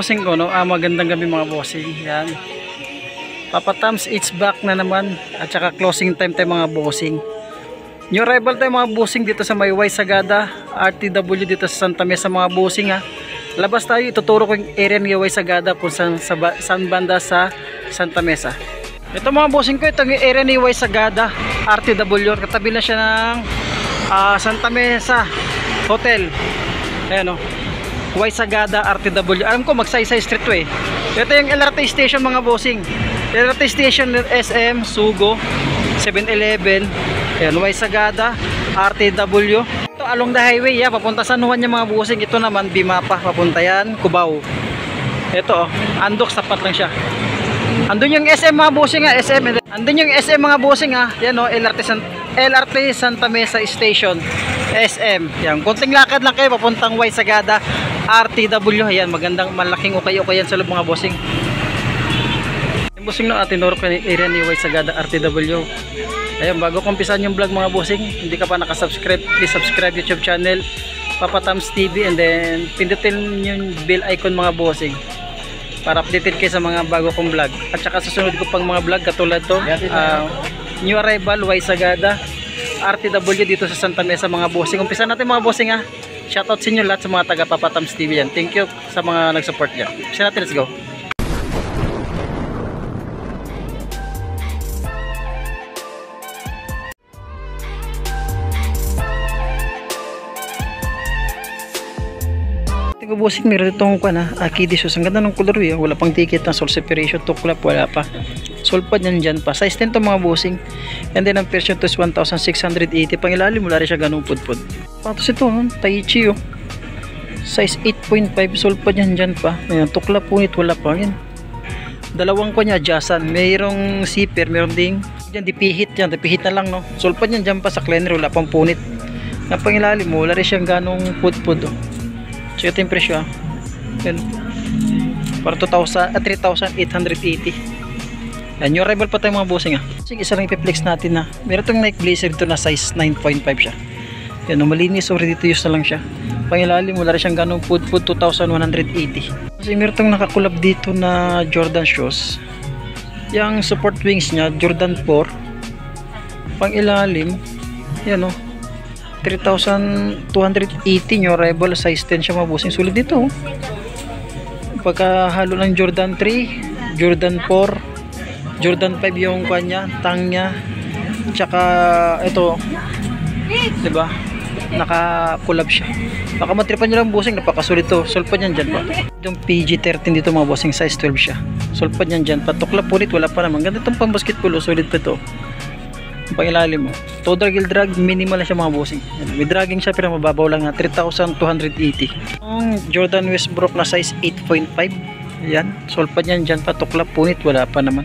bossing ko, no? Ah, magandang gabi mga bossing. Yan. Papa Tams, it's back na naman. At saka closing time tayo mga bossing. New arrival tayo mga bossing dito sa Mayway Sagada, RTW dito sa Santa Mesa mga bossing ha. Labas tayo, ituturo ko yung area ng Mayway Sagada kung saan, sa, saan banda sa Santa Mesa. Ito mga bossing ko, ito yung area ni Mayway Sagada, RTW. Katabi na siya ng ah, Santa Mesa Hotel. Ayan o. Way Sagada RTW. Alam ko magsaysay street to eh. Ito yung LRT station mga bossing. LRT station ng SM, Sugo, 7-Eleven. Ayan, Way Sagada RTW. Ito along the highway, yeah, papunta sa Nuhan yung mga bossing. Ito naman Bimapa, papunta yan, Cubao. Ito oh, Andok sapat lang siya. Andun yung SM mga bossing ha, SM. Andun yung SM mga bossing ha. Yan o, LRT, San, LRT Santa Mesa Station. SM. Yan, konting lakad lang kayo papuntang Y Sagada RTW. Ayan, magandang malaking ukay-ukay yan sa loob mga bossing. Yung bossing no, atin noro ni area ni Y Sagada RTW. Ayan, bago kumpisan yung vlog mga bossing, hindi ka pa nakasubscribe, please subscribe YouTube channel Papa Tams TV and then pindutin yung bell icon mga bossing para updated kayo sa mga bago kong vlog at saka susunod ko pang mga vlog katulad to ah, new arrival Y Sagada RTW dito sa Santa Mesa mga bossing umpisa natin mga bossing ha shoutout sa inyo lahat sa mga taga Papatams TV yan. Thank you sa mga nag-support dyan umpisa natin let's go bossing meron itong kwa na Akidisus ang ganda ng color eh. wala pang ticket ng soul separation. Tuklap wala pa. Sulpad yan dyan pa. Size 10 to mga bossing and then ang version to is 1680 pang ilalim wala rin siya ganung pudpud. Patos ito oh, Taichi oh. Size 8.5 sulpad yan dyan pa. Ayan tuklap punit wala pa. Yan dalawang ko niya jasan. Mayroong zipper mayroong ding dyan dipihit yan. Dipihit na lang no? Sulpad yan dyan pa sa cleaner wala pang punit. Ang pangilalim mo wala rin siyang ganong pudpud oh So ito yung presyo ah. Yan. Para 2,000 at 3,880. Yan, yung arrival pa tayo mga bossing ah. Sige, isa lang ipiplex natin na. Meron itong Nike Blazer dito na size 9.5 siya. Yan, malinis already to use na lang siya. Pangilalim, wala rin siyang ganong food food 2,180. Kasi meron itong nakakulab dito na Jordan shoes. Yung support wings niya, Jordan 4. Pangilalim, yan oh. 3,280 nyo rebel size 10 siya mabusing sulit dito pagkahalo ng Jordan 3 Jordan 4 Jordan 5 yung kanya tang nya tsaka ito di ba naka collab siya. Baka matripan nyo lang busing napakasulit to. Sulpad yan dyan pa. Yung PG-13 dito mga bossing size 12 siya. Sulpad yan dyan pa. Tuklap ulit wala pa naman. Ganda itong pang basketball oh. sulit pa to pang ilalim mo. To drag drag minimal na siya mga bossing. May dragging siya pero mababaw lang na 3,280. Ang Jordan Westbrook na size 8.5. Yan. Solpad yan dyan pa. Tuklap punit. Wala pa naman.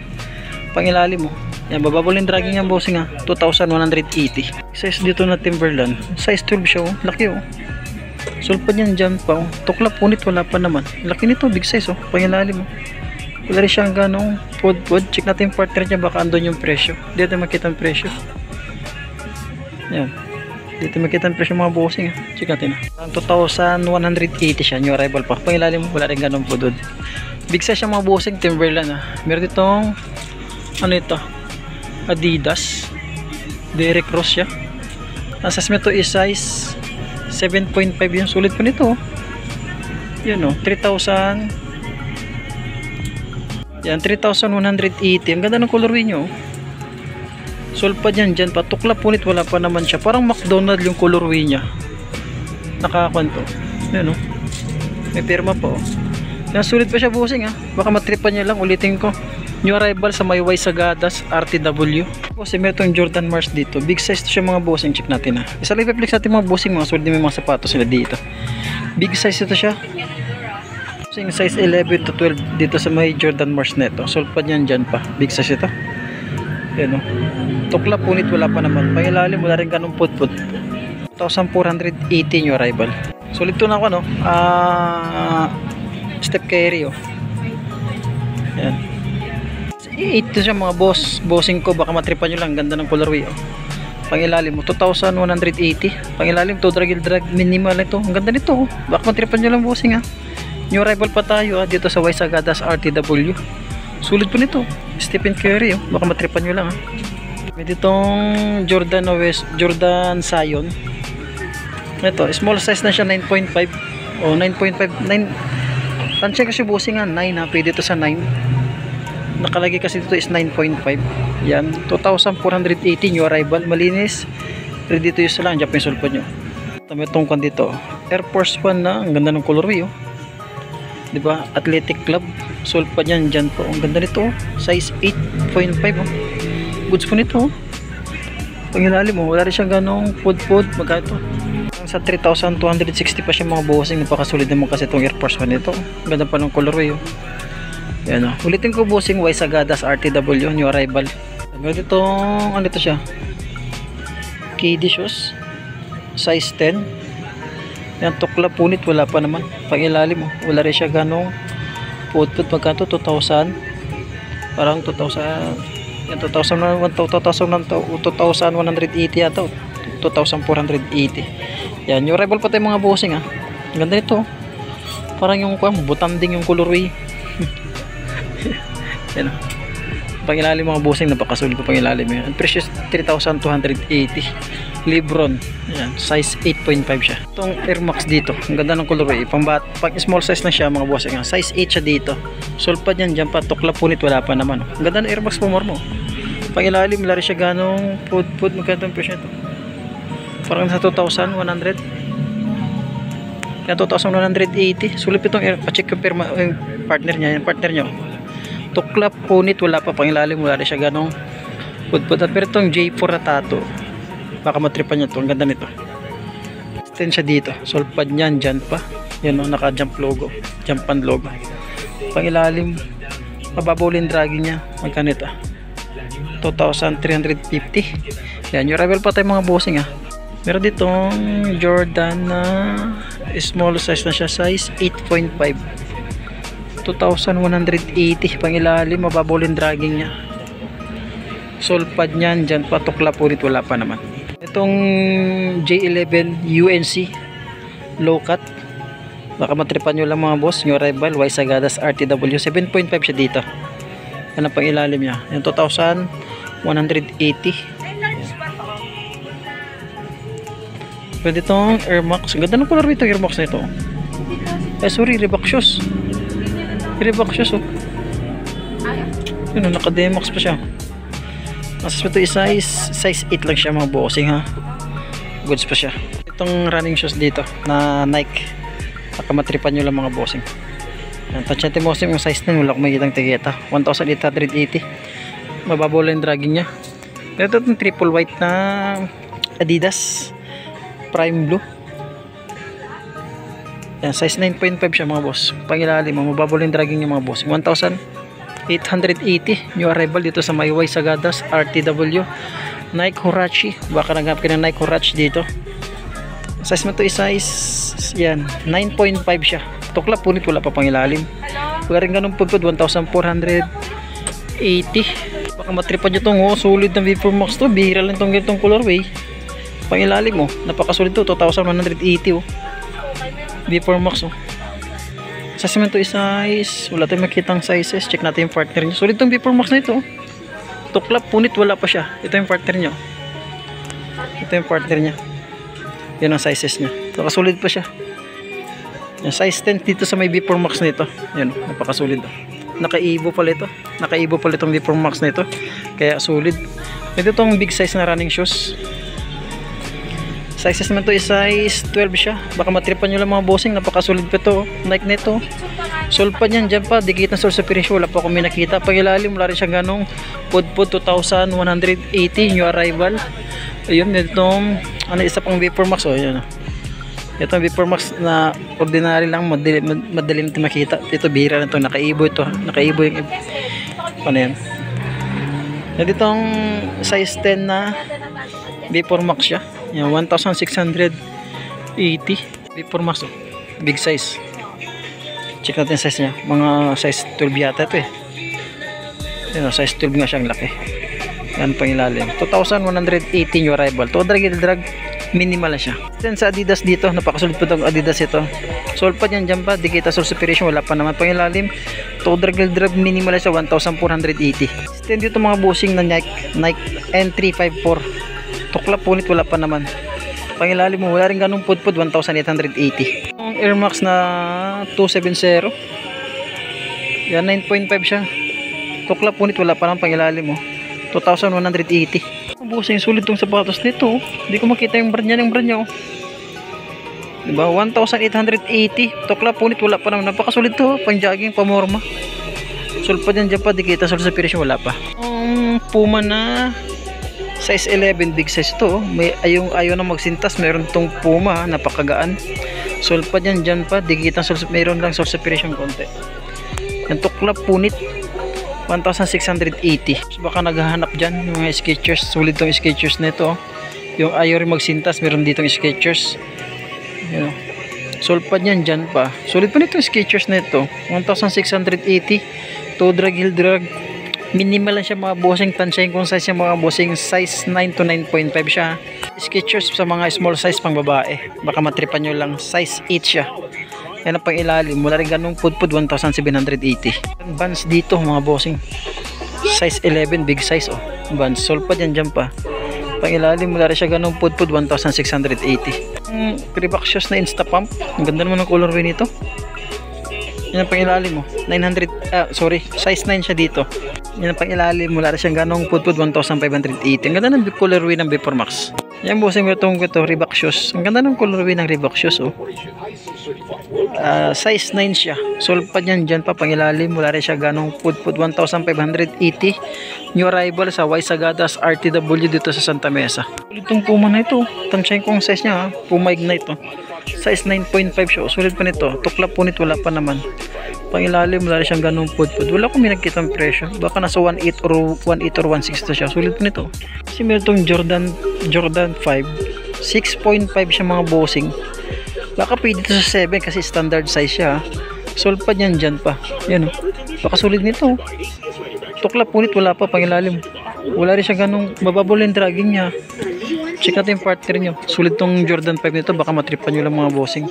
Pang ilalim mo. Yan. Mababaw lang dragging yan bossing ha. 2,180. Size dito na Timberland. Size 12 siya oh. Laki oh. Solpad yan dyan pa oh. Tuklap punit. Wala pa naman. Laki nito. Big size oh. Pang ilalim mo. Wala rin siyang ganong food food. Check natin yung partner niya baka andun yung presyo. Dito makita ang presyo. Yan. Dito makita ang presyo mga bossing. ah. Check natin. ah. Ang 2,180 siya. New arrival pa. Pangilalim wala rin ganong food food. Big size siya mga bossing. Timberland ah. Meron ditong ano ito? Adidas. Derek Ross siya. Ang size nito is size 7.5 yung sulit po nito. oh. Yun oh. 3,000 yan, 3,180. Ang ganda ng colorway nyo. Sulpad yan dyan. Patukla punit. Wala pa naman siya. Parang McDonald yung colorway niya. Nakakwanto. Yan o. May pirma po. Yan, sulit pa siya busing ha. Baka matripan niya lang. Ulitin ko. New arrival sa Mayway Sagadas RTW. Kasi meron itong Jordan Mars dito. Big size to siya mga bossing. Check natin ha. Isa lang ipiplex natin mga bossing. Mga sulit din mga sapatos sila dito. Big size ito siya. Sing size 11 to 12 dito sa may Jordan Mars neto. Sulpad yan dyan pa. Big size ito. Yan o. Tukla punit wala pa naman. Pangilalim wala rin ganun put-put. 1,480 yung arrival. Sulit to na ako no. Ah, step carry o. Yan. Ito siya mga boss. Bossing ko. Baka matripan nyo lang. Ganda ng colorway o. Pangilalim mo. 2,180. Pangilalim to. Drag drag minimal ito. Ang ganda nito o. Baka matripan nyo lang bossing ha. New arrival pa tayo ah, dito sa Y Sagadas RTW. Sulit po nito. Stephen Curry oh. Baka matripan nyo lang ah. May ditong Jordan West, Jordan Sion. Ito, small size na siya 9.5 o 9.5 9 Tansya kasi busing nga 9 ha, pwede ito sa 9 nakalagay kasi dito is 9.5 yan, 2,480 new arrival, malinis ready to use lang, yung sulpad nyo tama itong kan dito Air Force 1 na, ang ganda ng colorway oh. Diba, athletic club. Sulpad yan, dyan. Po, ang ganda nito. Oh. size 8.5 oh. goods po nito oh. pangilalim mo, wala rin siyang ganong food food, magkano sa 3,260 pa siya mga bossing. Napakasolid naman kasi itong Air Force 1 nito. Ganda pa ng colorway oh. yan oh. ulitin ko bossing. Y Sagadas RTW new arrival. Ganda itong ano ito siya? KD shoes size 10 yan tukla punit wala pa naman pang ilalim oh. wala rin siya ganong food magkano 2,000 parang 2,000 yan 2,000 2,180 yata oh. 2,480 yan, yung rebel pa tayo mga bossing ha. Ang ganda nito. Parang yung kuha, butanding yung colorway. Yan oh. Pangilalim mga bossing, napakasulit pa pangilalim yun. Ang precious 3,280. Libron. Yan, size 8.5 siya. Itong Air Max dito, ang ganda ng colorway. Pang, bat, pang small size na siya mga bossing. Ha. Size 8 siya dito. Sulpad yan, dyan pa, tukla punit, wala pa naman. Ang ganda ng Air Max pumor mo. Pangilalim, lari siya ganong food, food, magkano ang presyo nito parang sa 2,100 yan 2,180 sulit itong pa-check yung, perma, yung partner niya yung partner nyo tuklap punit wala pa pang ilalim wala rin siya ganong pudpud at pero itong J4 na tato baka matripan niya to. Ang ganda nito. Extend siya dito. Solpad niyan dyan pa. Yan o naka jump logo jumpan logo. Pang ilalim mababawlin dragging niya. Magkano ito? 2,350 yan yung rebel pa tayo mga bossing ah. Meron ditong Jordan na small size na siya. Size 8.5 2,180 pang ilalim mababulin dragging nya solpad nyan dyan patukla po ulit. Wala pa naman itong J11 UNC low cut baka matripan nyo lang mga boss yung rival Y Sagadas RTW 7.5 siya dito ang pang ilalim nya yung 2,180 Pwede itong Air Max. Ganda ng color nito Air Max na ito. Eh, sorry, Reebok shoes. Reebok shoes, oh. Yun, naka-Demax pa siya. Masas ito size, size 8 lang siya mga bossing ha. Goods pa siya. Itong running shoes dito na Nike. Nakamatripan nyo lang mga bossing. Tansyente mo yung size na wala akong makikitang tigeta. 1,880. Mababaw lang yung dragging niya. Ito itong triple white na Adidas prime blue yan size 9.5 siya mga boss pangilalim mababol yung dragging yung mga boss 1,880 new arrival dito sa Mayway Sagadas RTW Nike Hurachi. Baka naghanap ka ng Nike Hurachi dito. Size mo to is size yan 9.5 siya. Tukla punit wala pa pangilalim wala rin ganun pagpad 1,480 baka matripan nyo itong oh, solid na V4 Max to. Bihira lang itong ganitong colorway. Pangilalim mo oh. napakasulit to 2,180 oh. V4 Max oh sa semento is size. Wala tayong makitang sizes. Check natin yung partner nyo sulit tong V4 Max na ito oh. tuklap punit wala pa siya. Ito yung partner nyo ito yung partner nya yan ang sizes nya nakasulit pa siya. Yung size 10 dito sa may V4 Max na ito. Yan napakasulit oh. Naka-evo pala ito. Naka-evo pala itong V4 Max na ito. Kaya solid. Ito itong big size na running shoes sizes naman to is size 12 siya. Baka matripan nyo lang mga bossing napakasulit pa to Nike nito sulpad yan dyan pa. Dikit na sol sa pirisyo wala pa akong minakita pag ilalim wala rin siyang ganong pod pod 2180 new arrival. Ayun itong ano isa pang vapor max oh yun itong vapor max na ordinary lang madali, madali natin makita. Ito bihira na to nakaibo ito nakaibo yung ano yan? Itong size 10 na vapor max siya yan, 1,680 before max oh. big size. Check natin size niya. Mga size 12 yata ito eh. Yan, size 12 nga siyang laki. Yan pang ilalim. 2,180 yung arrival. To drag drag minimal na siya. Then sa adidas dito napakasulit po itong adidas ito. Sol pa dyan dyan pa. Di kita separation wala pa naman pang ilalim. To drag drag minimal na siya 1480 then dito mga busing na Nike Nike N354 tukla punit wala pa naman. Pang ilalim mo wala rin ganung pudpud 1880 ang Air Max na 270 yan 9.5 siya. Tukla punit wala pa naman pang ilalim mo 2180 ang busing sulit tong sapatos nito oh. hindi ko makita yung brand niya yung brand niya oh. diba 1880 tukla punit wala pa naman. Napakasulit to oh. pang jogging pamorma sulpa dyan dyan pa. Di kita sul sa pirisyon wala pa. Ang puma na size 11 big size to oh. may ayong ayaw na magsintas meron tong puma napakagaan sulpa dyan dyan pa di kita sul meron lang sul sa pirisyon konti yung tukla punit 1,680 so, baka naghahanap dyan yung mga sketchers sulit tong sketchers nito yung ayaw rin magsintas meron ditong sketchers. You know. sulpad yan dyan pa. Sulit pa nito sketchers nito 1,680 to drag heel drag minimal lang siya mga bossing tansyahin kung size yung mga bossing size 9 to 9.5 siya. Sketchers sa mga small size pang babae. Baka matripan nyo lang size 8 siya. Yan ang pang ilalim mula rin ganung pudpud 1780 bands dito mga bossing. Size 11 big size oh. Bands. Solpad yan dyan pa. Pang ilalim mula rin siya ganung pudpud 1680 mm, Reebok na insta pump ang ganda naman ng colorway nito yan ang pang ilalim mo 900 ah sorry. Size 9 siya dito. Yan ang pang ilalim mula rin siyang ganung pudpud 1580 ang ganda ng colorway ng Vapor Max. Yan bossing itong ito Reebok shoes. Ang ganda ng colorway ng Reebok shoes oh. Uh, size 9 siya. Sulpad yan dyan pa pangilalim. Mula rin siya ganong food 1580 new arrival sa Y Sagadas RTW dito sa Santa Mesa. Itong puma na ito. Tansyahin ko ang size niya ha. Puma ignite to size 9.5 siya. Sulit pa nito. Tukla punit wala pa naman. Pangilalim rin siyang ganong food food wala ko minagkita ang presyo. Baka nasa 1.8 or 1.8 or 1.6 to siya. Sulit pa nito. Kasi meron itong Jordan Jordan 5 6.5 siya mga bossing. Baka pwede ito sa 7 kasi standard size siya sulpad yan dyan pa. Yan o baka sulit nito. Tukla punit wala pa. Pangilalim. Wala rin siya ganong mababol yung dragging niya check natin yung partner nyo sulit tong Jordan 5 nito. Baka matripan nyo lang mga bossing.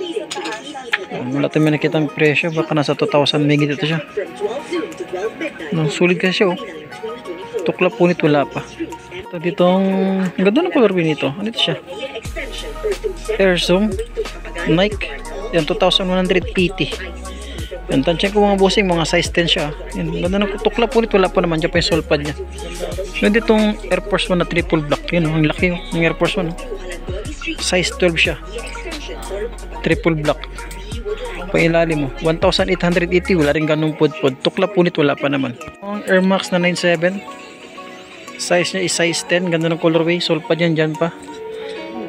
Wala tayo nakita ang presyo. Baka nasa 2,000 megit ito siya. No, sulit kasi siya oh. Tukla punit wala pa. Ito ditong ang ganda ng color nito. Ano ito siya? Air zoom Nike. Yan 2180 yan tansyan ko mga bossing mga size 10 siya yan ganda ng tukla punit wala pa naman dyan pa yung solpad niya. Yun ditong Air Force 1 na triple black yun ang laki yung Air Force 1 size 12 siya. Triple black pang ilalim mo 1880 wala rin ganong pod pod tukla punit wala pa naman. Ang Air Max na 97 size niya is size 10 ganda ng colorway. Solpad yan dyan pa.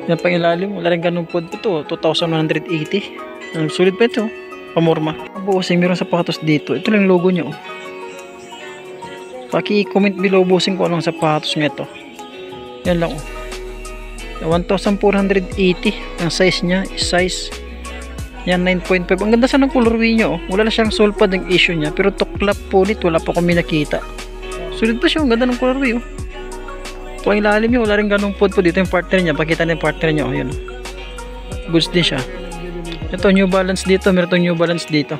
Yan pang ilalim wala rin ganong pod ito 2180 ang sulit pa ito pamorma. Bossing meron sapatos dito. Ito lang logo niya oh. paki-comment below bossing ko anong sapatos nga ito yan lang. oh 1480 ang size niya size. Yan 9.5 ang ganda sa ng colorway niya oh. wala na siyang solpad ang issue niya pero tuklap punit wala pa kami nakita. Sulit pa siya ang ganda ng colorway oh. Kung ilalim niya wala rin ganong pod po dito yung partner niya. Pakita na yung partner niya oh, yun. Goods din siya. Ito new balance dito. Meron itong new balance dito.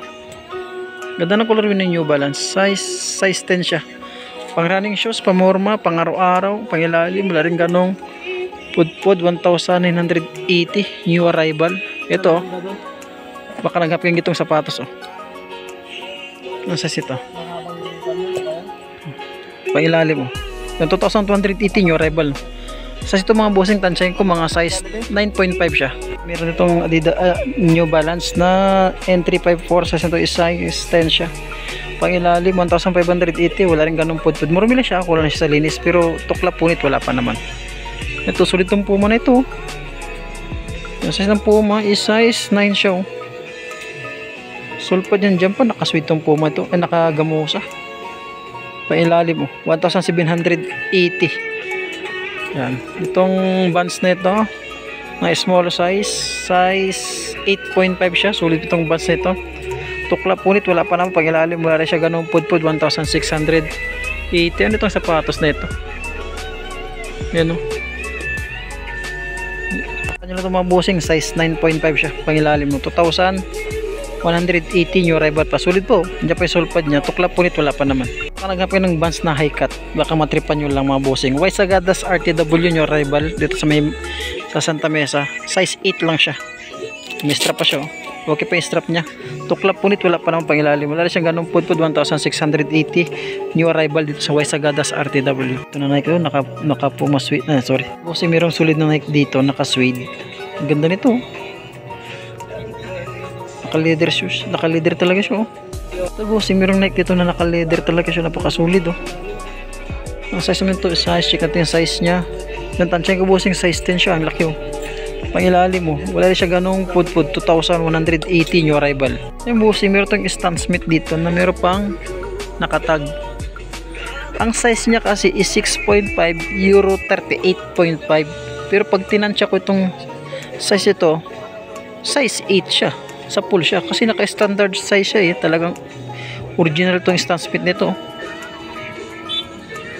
Ganda ng color ng new balance. Size size 10 siya pang running shoes pamorma pang araw-araw pang ilalim wala rin ganong pod 1980 new arrival. Ito oh. baka naghap yung gitong sapatos oh. Nasa sito pang ilalim oh. Yung 2280 new arrival. Sa ito mga bossing tansyahin ko mga size 9.5 siya. Meron itong Adidas uh, New Balance na N354 sa ito is size 10 siya pang ilalim 1580 wala rin ganun pudpud marumi lang siya kulang na siya sa linis pero tukla punit wala pa naman. Ito sulit tong puma na ito. Yung size ng puma is size 9 siya oh. sulpad yan dyan pa nakasweet tong puma ito. Ay nakagamusa. Pailalim mo 1780 yan. Itong bands na ito na small size size 8.5 siya. Sulit itong bands na ito tukla punit wala pa naman pag wala rin siya ganun pudpud 1680 ano itong sapatos na ito yan o Kanya lang mga bossing, size 9.5 siya. Pangilalim mo, 2,180 new arrival pa. Sulit po. Diyan pa yung sulpad niya. Tuklap po nito, wala pa naman. Baka ng bands na high cut. Baka matripan nyo lang mga bossing. Why Sagadas RTW new arrival dito sa may sa Santa Mesa. Size 8 lang siya. May strap pa siya. Oh. Okay pa yung strap niya. Tuklap punit, wala pa naman pangilalim. Wala siyang ganong pudpud, 1,680. New arrival dito sa Waisagadas RTW. Ito na Nike, oh, naka, naka Puma suede. Ah, sorry. Kasi mayroong sulit na Nike dito, naka suede. Ang ganda nito. oh. Naka leather shoes. Naka leather talaga siya. Oh. Ito boss, mayroong Nike dito na naka leather talaga siya. Napakasolid oh. Ang size naman ito, size, check natin yung size niya. Yung tansya ko bossing size 10 siya. Ang laki oh pangilalim mo. Wala rin siya ganong pudpud 2,180 new arrival. Yung busi meron tong Stan Smith dito na meron pang nakatag. Ang size niya kasi is 6.5 euro 38.5 pero pag tinansya ko itong size ito size 8 siya. Sa full siya. Kasi naka standard size siya eh. Talagang original tong Stan Smith nito.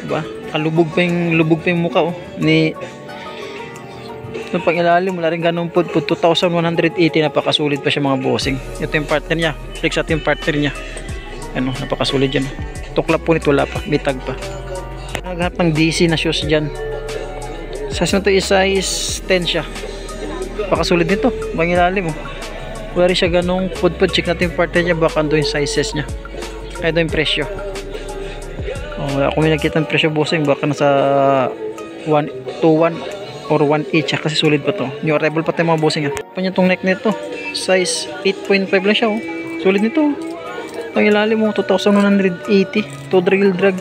Diba? Kalubog pa yung lubog pa yung mukha oh, ni Itong pang ilalim, wala rin ganun po. 2,180 napakasulit pa siya mga bossing. Ito yung partner niya. Flex at yung partner niya. Ano, napakasulit yan. Tuklap po nito, wala pa. May tag pa. Naghanap ng DC na shoes dyan. Size na ito is size 10 siya. Napakasulit nito. Pang ilalim oh. Wala rin siya ganung pud-pud. Check natin yung partner niya. Baka ando yung sizes niya. Kaya ito yung presyo. Oh, wala akong nakita ng presyo bossing. Baka nasa 1 to 1 or 1 each kasi solid pa to. New arrival pa tayo mga bossing ha pa niya tong neck nito size 8.5 lang siya oh. Solid nito ang ilalim mo 2,180 to drill drag.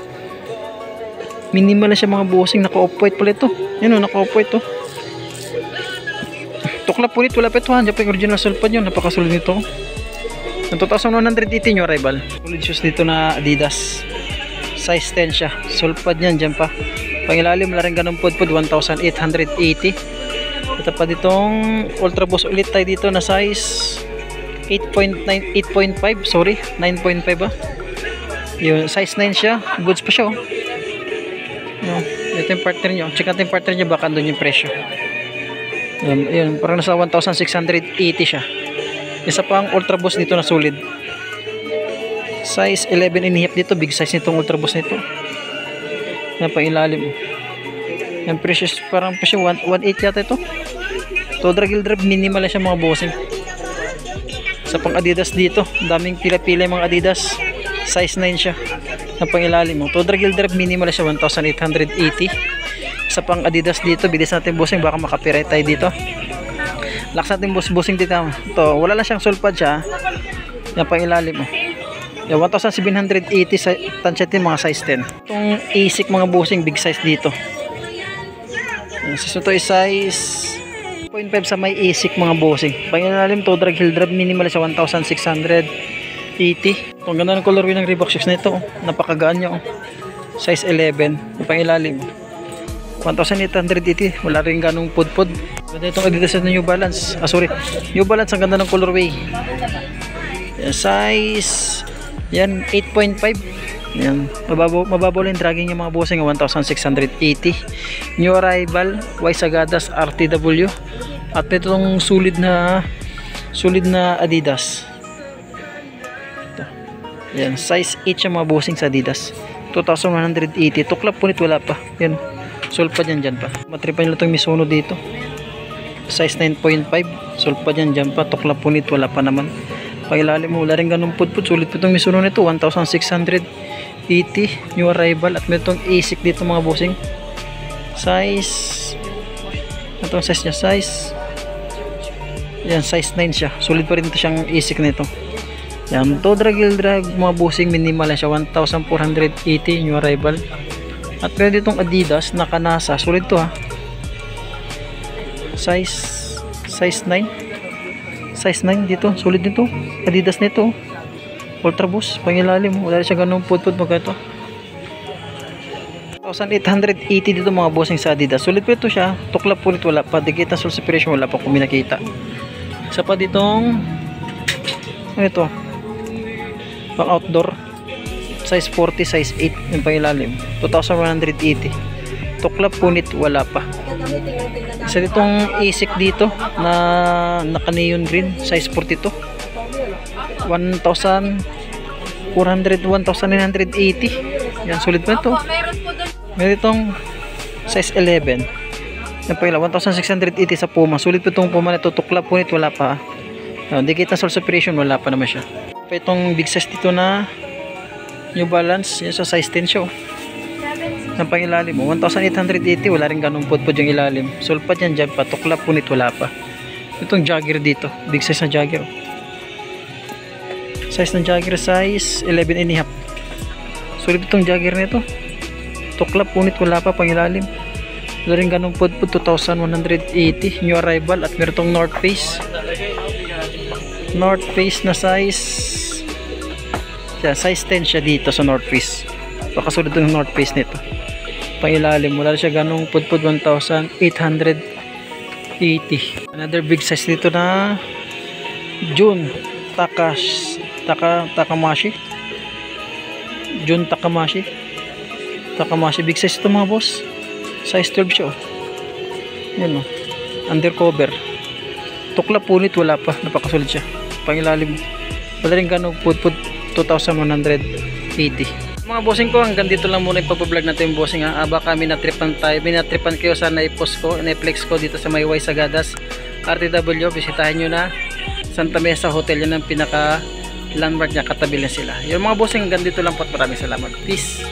Minimal na siya mga bossing. Naka off white pala ito. Yun o naka off white to tuklap po nito wala pa ito ha. Yung original sulpad yun. Napakasolid nito yung 2,180 new arrival. Solid shoes dito na adidas. Size 10 siya. Sulpad yan dyan pa pangilalim wala rin ganun pudpud 1,880 ito pa ditong ultra boost ulit tayo dito na size 8.9 8.5 sorry 9.5 ah. Yun size 9 siya goods pa siya oh. No, ito yung partner nyo check natin yung partner nyo baka doon yung presyo. Yun, yun parang nasa 1,680 siya. Isa pang ultra boost dito na solid. Size 11 and a half dito big size nitong ultra boost nito yan pa ilalim. Yung precious. Parang presyo 1.8 yata ito. To dragil drag minimal siya mga bossing. Sa pang adidas dito. Daming pila-pila yung mga adidas. Size 9 siya. Yung pang ilalim. Mo to dragil drag minimal siya 1,880 sa pang adidas dito bilis natin bossing. Baka makapirate tayo dito. Laks natin boss bossing dito. To wala lang siyang sulpad siya. Yan pang ilalim mo yung 1,780 sa tansyatin mga size 10 itong ASIC mga bossing big size dito. Yung size is size 0.5 sa may ASIC mga bossing pangilalim to drag hill drag minimal sa 1,680 ang ganda ng colorway ng Reebok shoes na ito oh. napakagaan nyo oh. size 11 yung pangilalim 1,880 wala rin ganong pudpud. Ganda itong Adidas na New Balance. Ah sorry. New Balance ang ganda ng colorway. Size yan 8.5 yan. Mababaw, mababaw lang dragging yung mga bossing 1,680 new arrival Y Sagadas RTW at itong sulit na sulit na Adidas. Ito. Yan size 8 siya mga bossing sa Adidas. 2,180 tuklap punit wala pa. Yan sulpad yan dyan pa. Matripan nila itong Mizuno dito. Size 9.5 sulpad yan dyan pa. Tuklap punit wala pa naman pailalim mo wala rin ganun pudpud sulit po itong Mizuno nito. 1,680 new arrival. At may itong ASIC dito mga bossing. Size itong size niya size yan size 9 siya. Sulit pa rin ito siyang ASIC nito yan to dragil drag mga bossing minimal lang siya. 1,480 new arrival. At meron ditong Adidas na kanasa sulit to ha. Size size 9 size 9 dito solid nito. Adidas nito. Ultra boost pangilalim. Wala siya ganun pudpud magka ito. 1,880 dito mga bossing sa adidas. Sulit po ito siya. Tuklap po nito wala pa. Dikit na source separation wala pa kung minakita. Isa pa ditong ano ito? Pang outdoor. Size 40 size 8 yung pangilalim. 2,180 tuklap punit wala pa. Isa ditong isik dito na naka neon green size 42 1,400 1,980 yan sulit pa ito. Meron itong size 11 yan pa 1,680 sa Puma. Sulit pa itong Puma na ito. Tuklap punit wala pa. Dikit na source operation wala pa naman siya. Pa itong big size dito na New Balance. Yan sa size 10 siya oh. Ng pangilalim mo 1,880 wala rin ganun po yung ilalim. Sulpad yan dyan pa tuklap punit wala pa. Itong jagger dito big size na jagger oh. size ng jagger size 11 and a half. Sulit itong jagger nito tuklap punit wala pa pangilalim. Wala rin ganun po 2,180 new arrival at meron itong north face. North face na size siya, size 10 siya dito sa north face. Baka sulit yung north face nito pangilalim wala siya ganong pudpud 1,880 another big size dito na June Takash Taka, Takamashi. June Takamashi. Takamashi big size ito mga boss. Size 12 siya oh. yan oh. Undercover tukla punit wala pa. Napakasulit siya. Pangilalim. Wala rin ganong pudpud 2,180 mga bossing ko hanggang dito lang muna ipapablog natin yung bossing ha? Aba kami natripan tayo binatripan kayo sa naipost ko naiplex ko dito sa Mayway Sagadas. RTW bisitahin nyo na. Santa Mesa Hotel yan ang pinaka landmark niya katabi na sila. Yung mga bossing hanggang dito lang po at maraming salamat. Peace